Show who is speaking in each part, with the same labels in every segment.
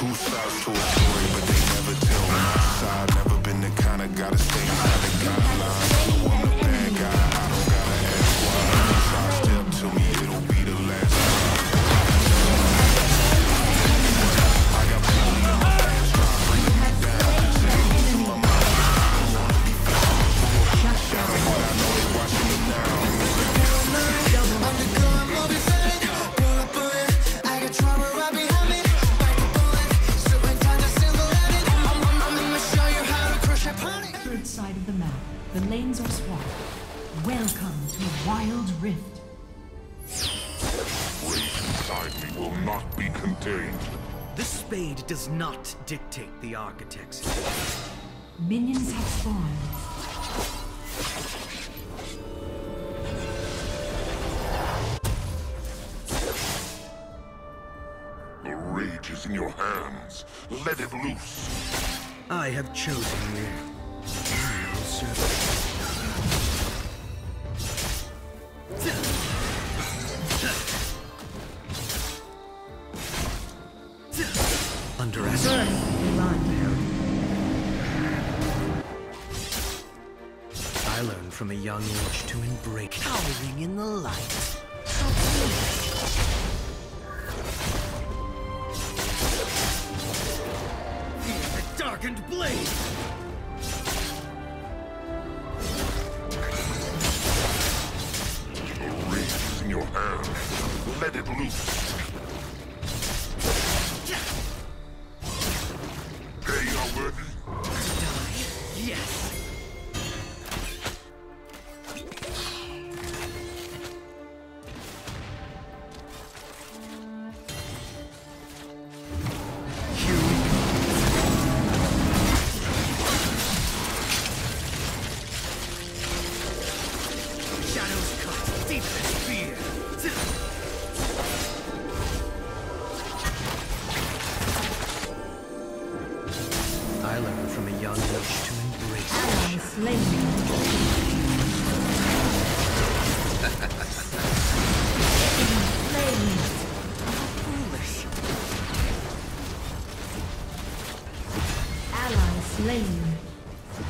Speaker 1: Two sides to a story, but they never tell my side. Never been the kind of to stay not
Speaker 2: dictate the architects.
Speaker 3: Minions have spawned.
Speaker 1: The rage is in your hands. Let it loose.
Speaker 2: I have chosen you. I will serve Underestimate. I learned from a young age to embrace cowering in the light. The darkened blade!
Speaker 1: The rage is in your hands. Let it loose.
Speaker 3: Slain.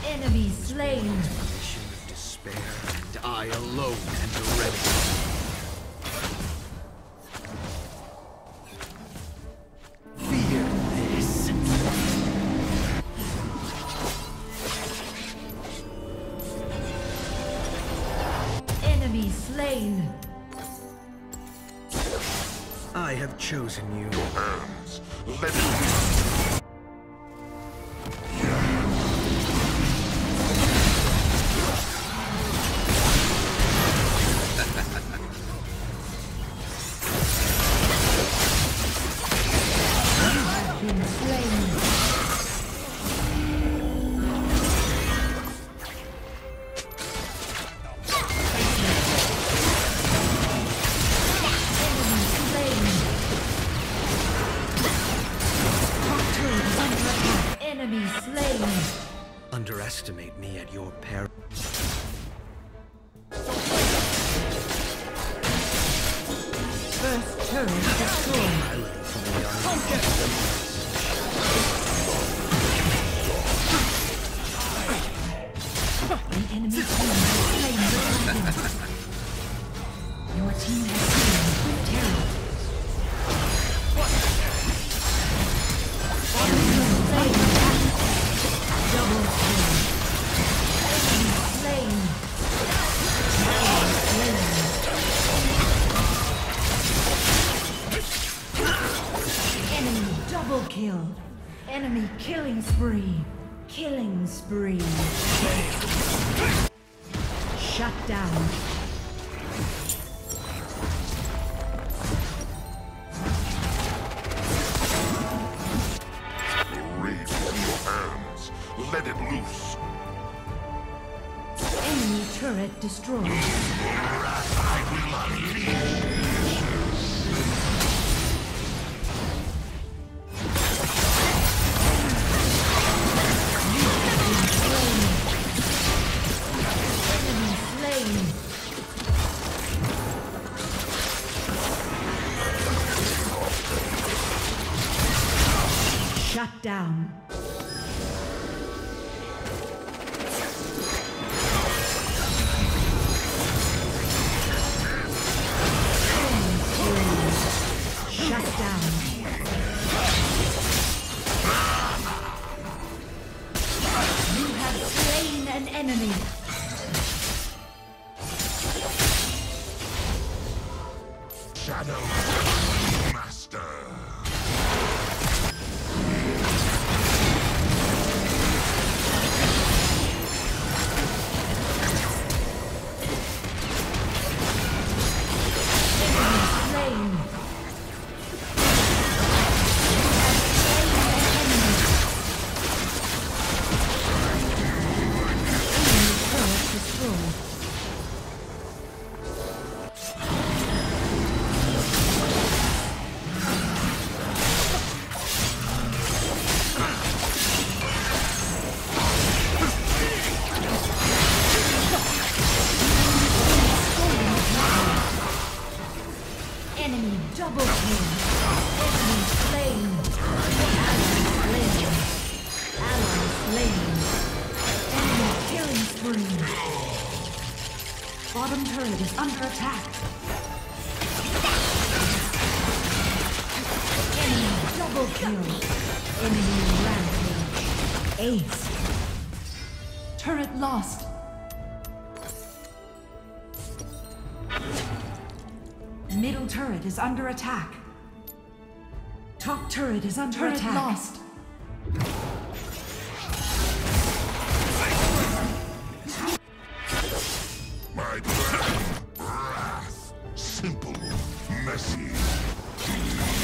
Speaker 3: Enemy slain.
Speaker 2: Mission of despair, and I alone can direct it. Fear this.
Speaker 3: Enemy slain.
Speaker 2: I have chosen you.
Speaker 1: Hands.
Speaker 3: Turret destroyed.
Speaker 2: I learned from a young
Speaker 3: The enemy team has slain the dragon. Your team has slain terror. Double kill. Double kill. Enemy killing spree. Killing spree. Shut down.
Speaker 1: In your hands. Let it loose.
Speaker 3: Enemy turret destroyed. Enemy Shut down. Shut down. Enemy. Double kill. Enemy rampage. Ace. Turret lost. Middle turret is under attack. Top turret is under
Speaker 4: Turret
Speaker 3: attack.
Speaker 4: lost.
Speaker 1: My wrath, simple, messy.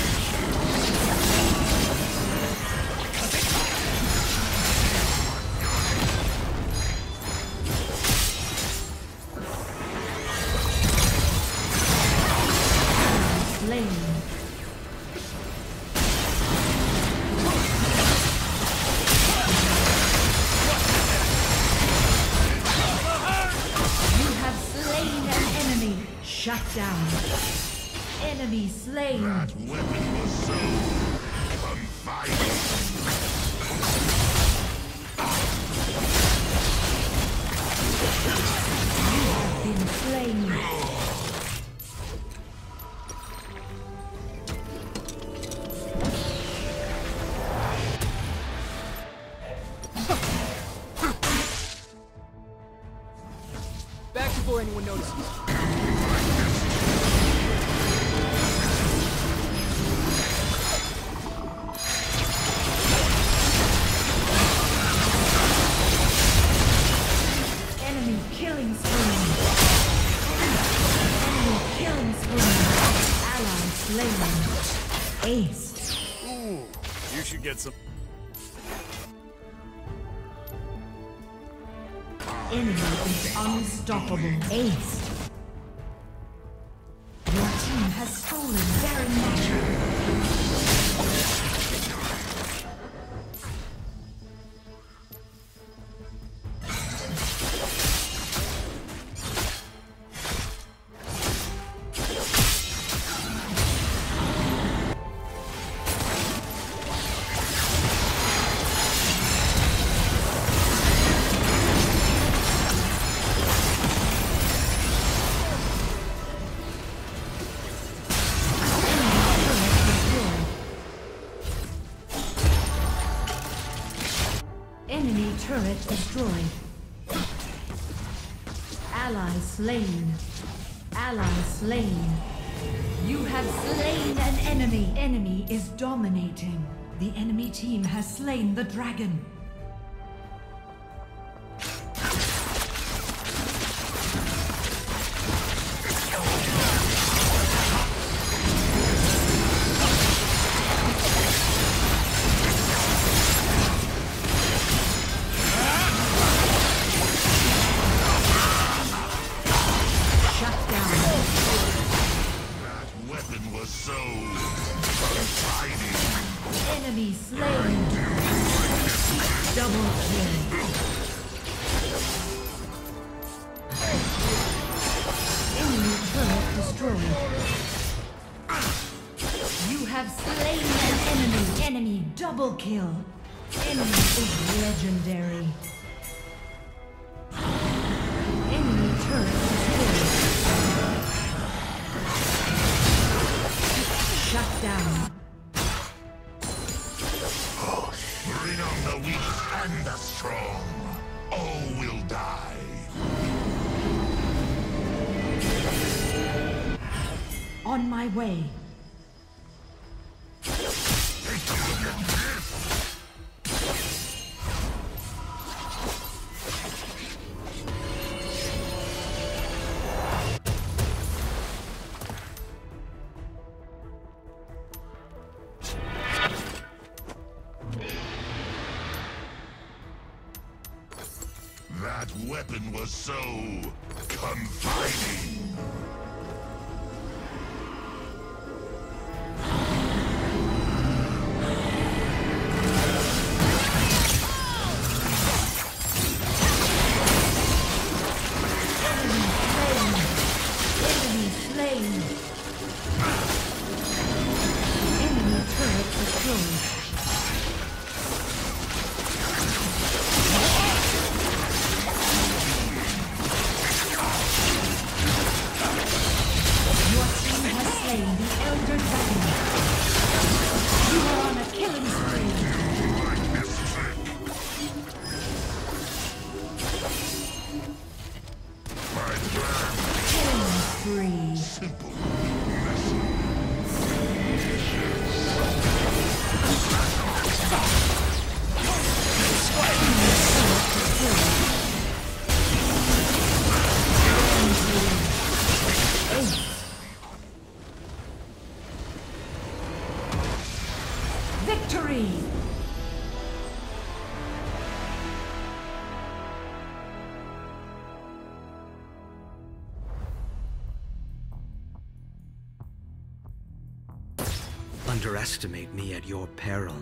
Speaker 3: Down. Enemy slain.
Speaker 1: That weapon was so confiding.
Speaker 3: Been slain.
Speaker 4: Back before anyone notices.
Speaker 5: You should get some.
Speaker 3: Enemy is unstoppable. Ace. Turret destroyed. Ally slain. Ally slain. You have slain an enemy. Enemy is dominating. The enemy team has slain the dragon. Enemy slain. Double kill. Enemy turret destroyed. You have slain an enemy. Enemy double kill. Enemy is legendary. way.
Speaker 1: That weapon was so confining.
Speaker 2: underestimate me at your peril.